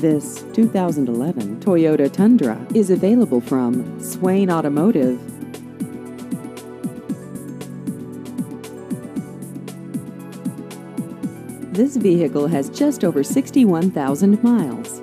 This 2011 Toyota Tundra is available from Swain Automotive. This vehicle has just over 61,000 miles.